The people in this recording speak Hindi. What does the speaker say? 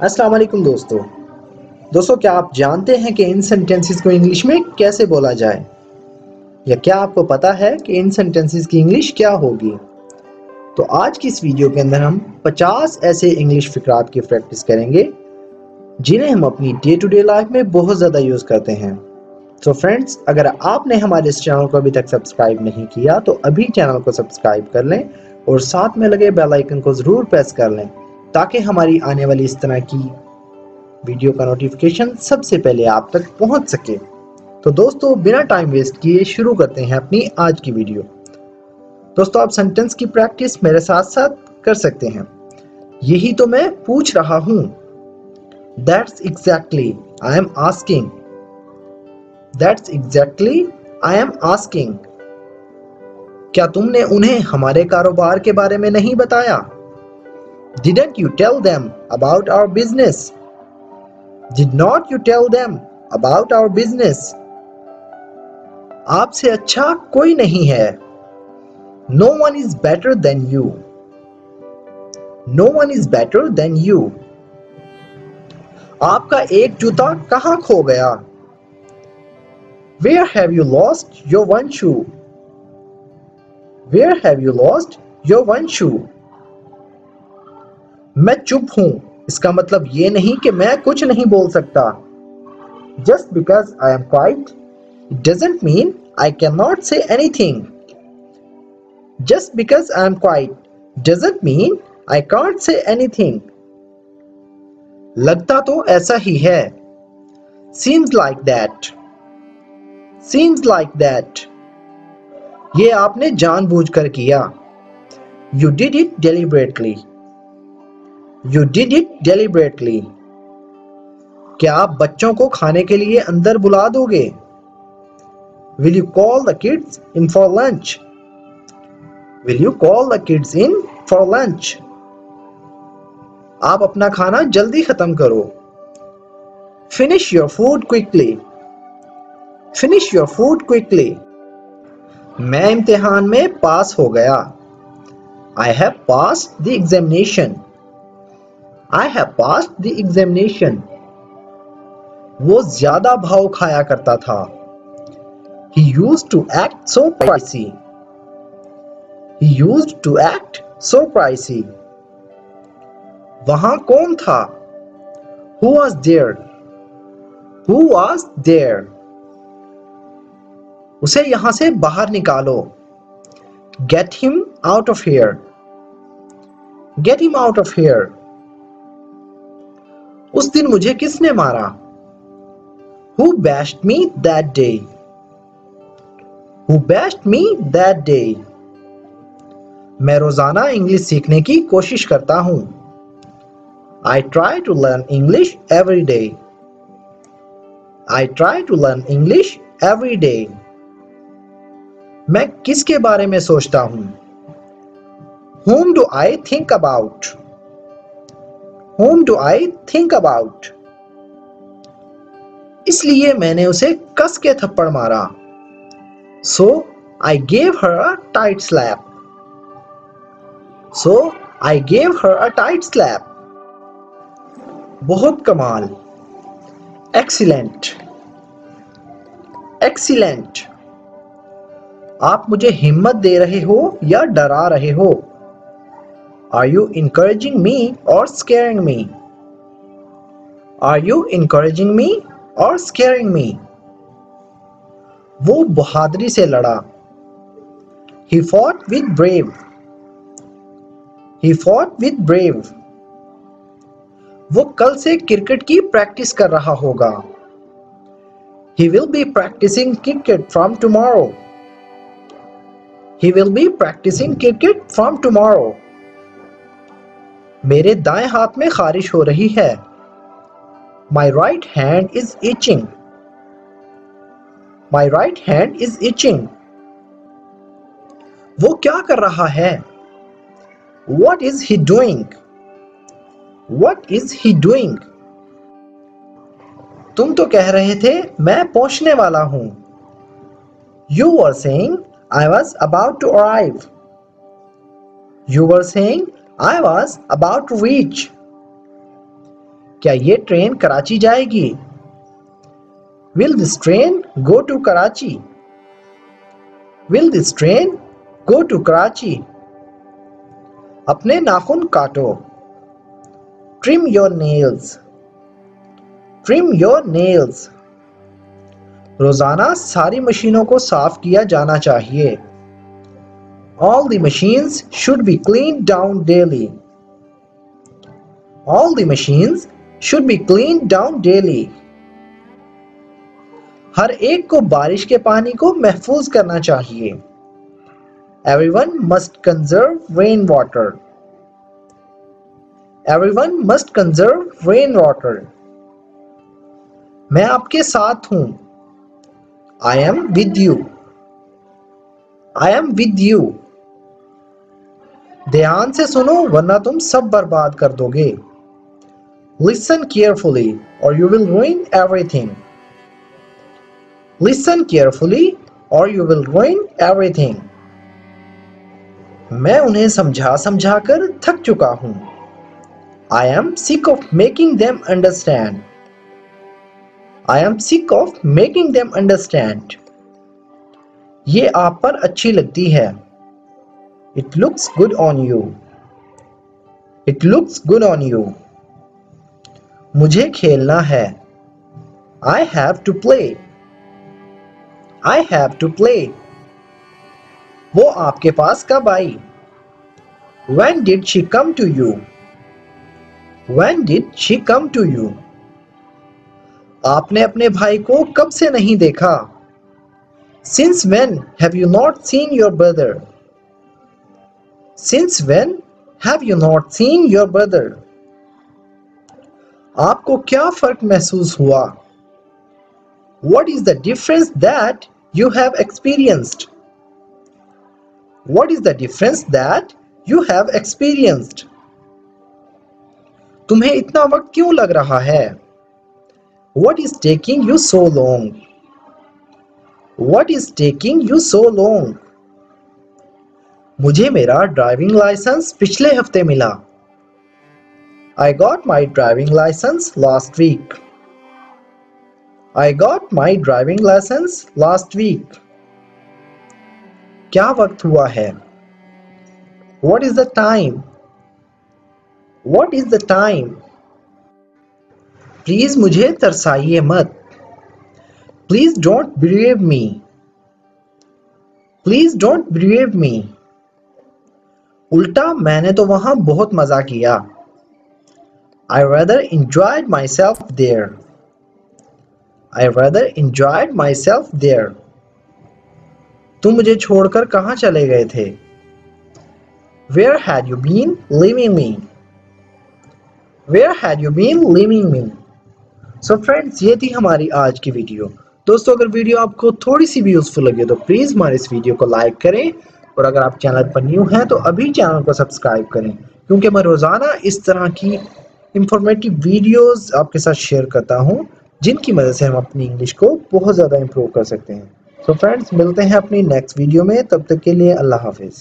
अस्सलाम वालेकुम दोस्तों। दोस्तों, क्या आप जानते हैं कि इन सेंटेंसेस को इंग्लिश में कैसे बोला जाए? या क्या आपको पता है कि इन सेंटेंसेस की इंग्लिश क्या होगी? तो आज की इस वीडियो के अंदर हम 50 ऐसे इंग्लिश फिक्रात की प्रैक्टिस करेंगे, जिन्हें हम अपनी डे टू डे लाइफ में बहुत ज़्यादा यूज़ करते हैं। तो फ्रेंड्स अगर आपने हमारे इस चैनल को अभी तक सब्सक्राइब नहीं किया तो अभी चैनल को सब्सक्राइब कर लें और साथ में लगे बेल आइकन को ज़रूर प्रेस कर लें। ताकि हमारी आने वाली इस तरह की वीडियो का नोटिफिकेशन सबसे पहले आप तक पहुँच सके। तो दोस्तों, बिना टाइम वेस्ट किए शुरू करते हैं अपनी आज की वीडियो। दोस्तों, आप सेंटेंस की प्रैक्टिस मेरे साथ साथ कर सकते हैं। यही तो मैं पूछ रहा हूँ। That's exactly I am asking that's exactly I am asking क्या तुमने उन्हें हमारे कारोबार के बारे में नहीं बताया? Didn't you tell them about our business? Did not you tell them about our business? आपसे अच्छा कोई नहीं है No one is better than you. No one is better than you. आपका एक जूता कहाँ खो गया Where have you lost your one shoe? Where have you lost your one shoe? मैं चुप हूँ। इसका मतलब ये नहीं कि मैं कुछ नहीं बोल सकता। Just because I am quite it doesn't mean I can not say anything just because I am quite doesn't mean I can't say anything लगता तो ऐसा ही है। Seems like that seems like that ये आपने जानबूझकर किया। You did it deliberately you did it deliberately क्या आप बच्चों को खाने के लिए अंदर बुला दोगे? Will you call the kids in for lunch will you call the kids in for lunch आप अपना खाना जल्दी खत्म करो। Finish your food quickly finish your food quickly मैं इम्तिहान में पास हो गया। I have pass the examination I have pass the examination वो ज़्यादा भाव खाया करता था। He use to act so pricey he use to act so pricey वहाँ कौन था? Who was there who was there उसे यहाँ से बाहर निकालो। Get him out of here get him out of here उस दिन मुझे किसने मारा? Who best me that day who best me that day मैं रोज़ाना इंग्लिश सीखने की कोशिश करता हूँ। I try to learn English every day I try to learn English every day मैं किसके बारे में सोचता हूँ? Whom do I think about? Whom do I think about इसलिए मैंने उसे कस के थप्पड़ मारा। So I gave her a tight slap so I gave her a tight slap बहुत कमाल। एक्सीलेंट एक्सीलेंट आप मुझे हिम्मत दे रहे हो या डरा रहे हो? Are you encouraging me or scaring me are you encouraging me or scaring me वो बहादुरी से लड़ा he fought with brave he fought with brave वो कल से क्रिकेट की प्रैक्टिस कर रहा होगा he will be practising cricket from tomorrow He will be practicing cricket from tomorrow. मेरे दाएँ हाथ में खारिश हो रही है। My right hand is itching my right hand is itching वो क्या कर रहा है? What is he doing what is he doing तुम तो कह रहे थे, मैं पहुँचने वाला हूँ। You are saying I was about to arrive you are saying I was about to reach. क्या ये ट्रेन कराची जाएगी? Will this train go to Karachi will this train go to Karachi अपने नाखून काटो। Trim your nails trim your nails रोज़ाना सारी मशीनों को साफ़ किया जाना चाहिए। All the machines should be clean down daily all the machines should be clean down daily हर एक को बारिश के पानी को महफूज करना चाहिए। Everyone must conserve rain water everyone must conserve rain water मैं आपके साथ हूँ। I am with you I am with you ध्यान से सुनो, वरना तुम सब बर्बाद कर दोगे। Listen carefully or you will ruin everything listen carefully or you will ruin everything मैं उन्हें समझा समझा कर थक चुका हूँ। I am sick of making them understand I am sick of making them understand ये आप पर अच्छी लगती है। It looks good on you. It looks good on you. मुझे खेलना है I have to play. I have to play. वो आपके पास कब आई When did she come to you? When did she come to you? आपने अपने भाई को कब से नहीं देखा Since when have you not seen your brother? Since when have you not seen your brother? आपको क्या फ़र्क महसूस हुआ What is the difference that you have experienced? What is the difference that you have experienced? तुम्हें इतना वक्त क्यों लग रहा है What is taking you so long? What is taking you so long? मुझे मेरा ड्राइविंग लाइसेंस पिछले हफ़्ते मिला। I got my driving licence last week I got my driving licence last week क्या वक्त हुआ है? What is the time what is the time please मुझे तरसाइए मत। Please don't believe me please don't believe me उल्टा मैंने तो वहाँ बहुत मज़ा किया I rather enjoyed myself there. I rather enjoyed myself there. तुम मुझे छोड़कर कहाँ चले गए थे Where had you been leaving me? Where had you been leaving me? So so friends ये थी हमारी आज की वीडियो दोस्तों अगर वीडियो आपको थोड़ी सी भी यूज़फुल लगे तो प्लीज़ हमारे इस वीडियो को लाइक करें और अगर आप चैनल पर न्यू हैं तो अभी चैनल को सब्सक्राइब करें, क्योंकि मैं रोज़ाना इस तरह की इंफॉर्मेटिव वीडियोस आपके साथ शेयर करता हूँ, जिनकी मदद से हम अपनी इंग्लिश को बहुत ज़्यादा इम्प्रूव कर सकते हैं। सो so फ्रेंड्स मिलते हैं अपनी नेक्स्ट वीडियो में, तब तक के लिए अल्लाह हाफिज़।